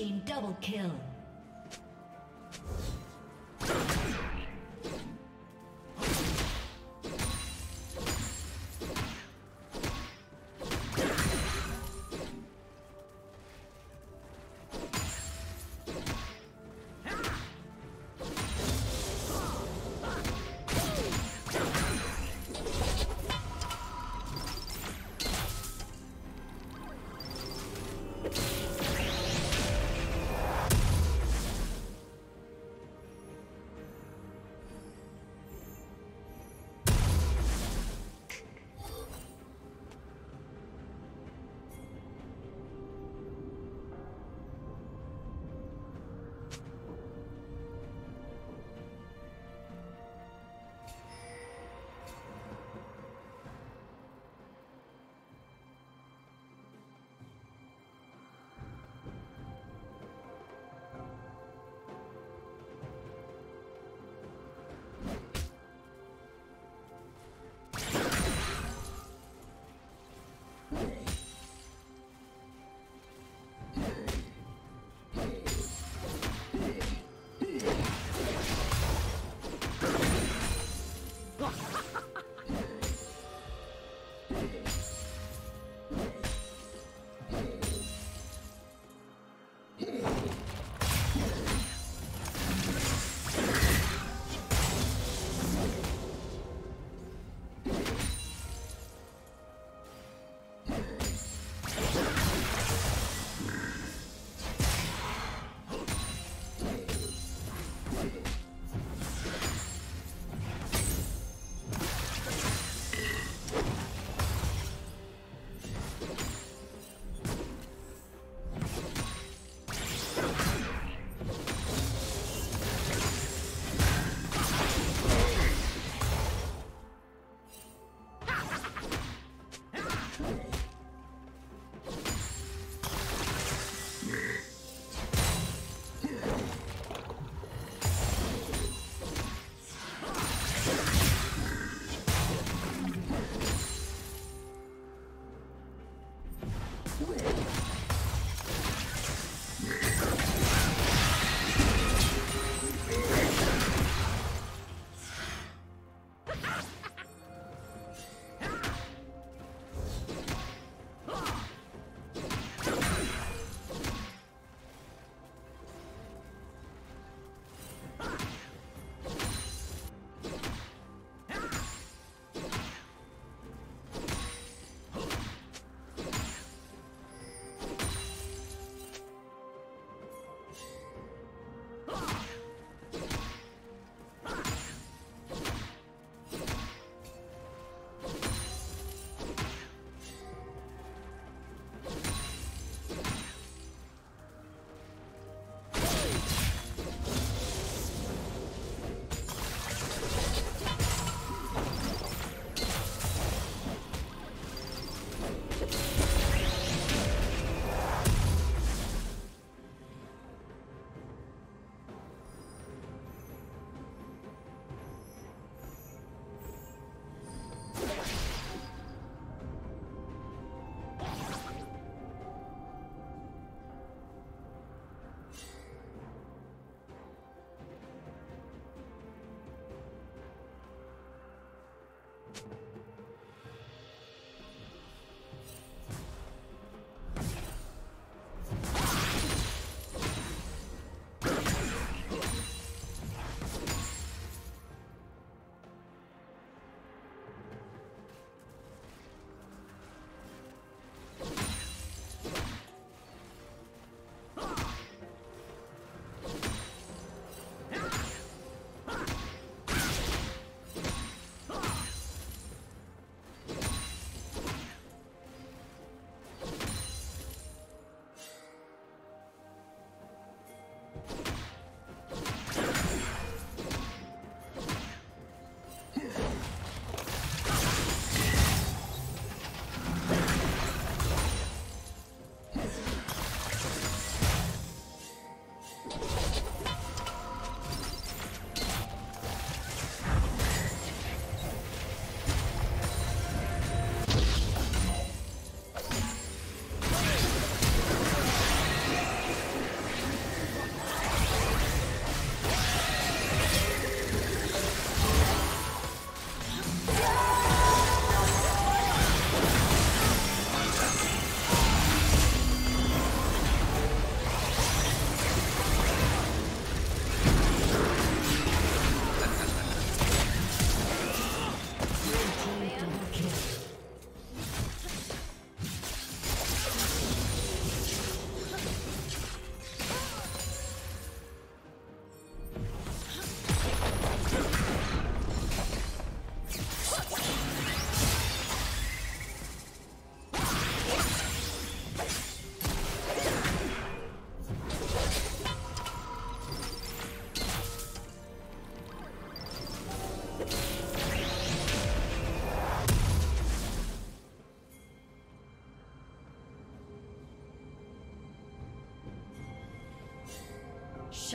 Team double kill.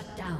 Shut down.